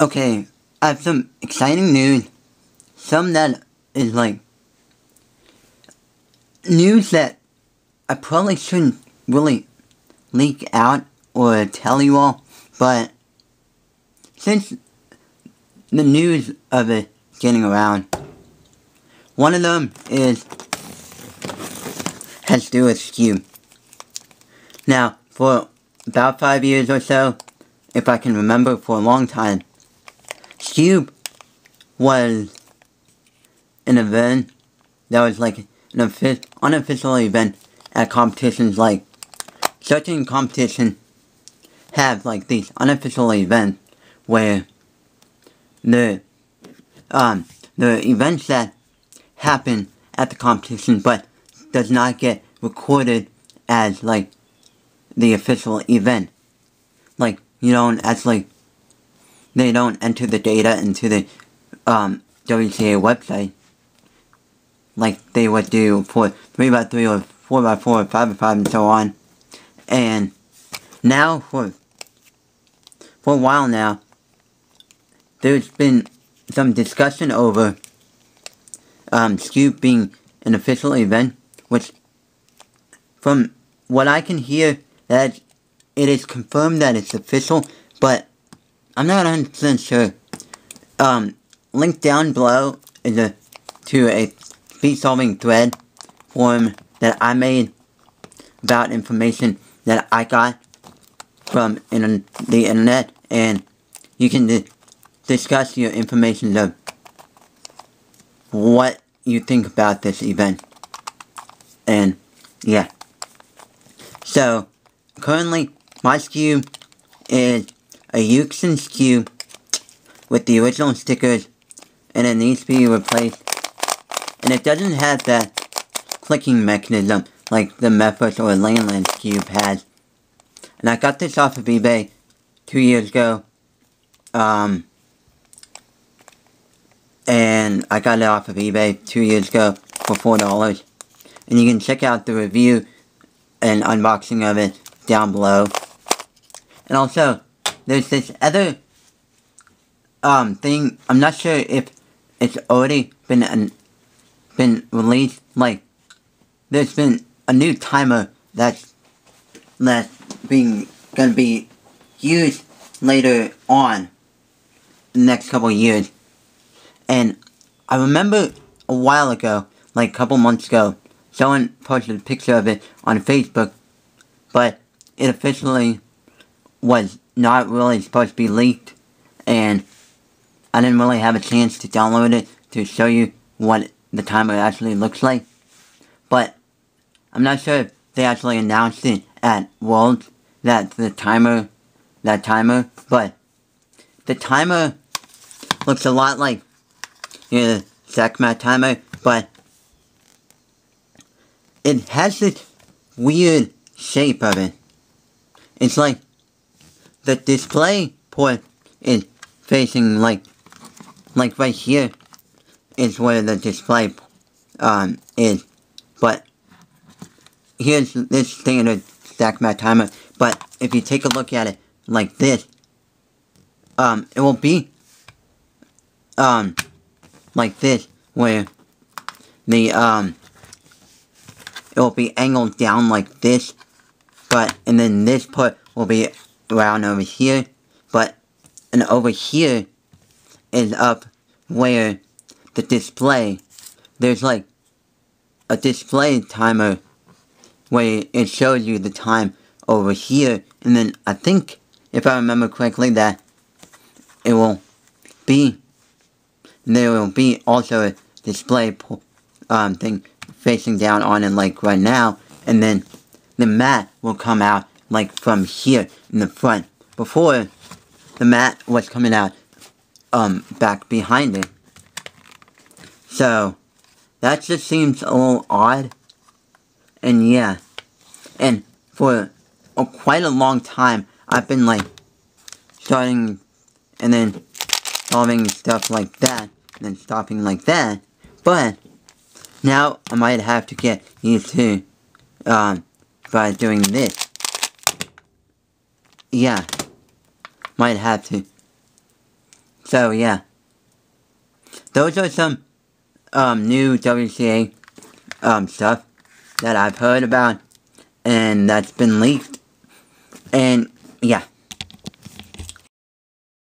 Okay, I have some exciting news. Some that is like news that I probably shouldn't really leak out or tell you all, but since the news of it getting around, one of them is has to do with Skewb. Now, for about five years or so, if I can remember for a long time, Skewb was an event that was like an unofficial event at competitions like certain competition have like these unofficial events where the um the events that happen at the competition but does not get recorded as like the official event. Like you don't actually they don't enter the data into the um, WCA website like they would do for 3x3 or 4x4 or 5x5 and so on. And now for for a while now there's been some discussion over um, Skewb being an official event, which from what I can hear that it is confirmed that it's official, but I'm not 100% sure. Um, link down below is a to a speed solving thread form that I made about information that I got from in the internet, and you can di discuss your information of what you think about this event. And yeah. So currently my Skewb is a Euxin Skewb with the original stickers and it needs to be replaced. And it doesn't have that clicking mechanism like the Memphis or LanLan Cube has. And I got this off of eBay two years ago. Um, and I got it off of eBay two years ago for $4. And you can check out the review and unboxing of it down below. And also, there's this other um thing. I'm not sure if it's already been an, been released. Like, there's been a new timer that's that's being gonna be used later on the next couple years. And I remember a while ago, like a couple months ago, someone posted a picture of it on Facebook, but it officially was not really supposed to be leaked, and I didn't really have a chance to download it to show you what the timer actually looks like. But I'm not sure if they actually announced it at Worlds that the timer, that timer, but the timer looks a lot like you the Stackmat timer, but it has this weird shape of it. It's like the display port is facing like like right here is where the display um is. But here's this standard stack mat timer. But if you take a look at it like this, um it will be um like this where the um it will be angled down like this but, and then this part will be around over here. But, and over here is up where the display, there's like a display timer where it shows you the time over here. And then I think, if I remember correctly, that it will be, there will be also a display um, thing facing down on it like right now. And then the mat will come out like from here in the front. Before, the mat was coming out um back behind it. So, that just seems a little odd. And yeah, and for a, quite a long time, I've been like starting and then solving stuff like that, and then stopping like that. But now I might have to get used to um, by doing this. Yeah. Might have to. So yeah. Those are some um, new WCA um, stuff that I've heard about and that's been leaked. And yeah.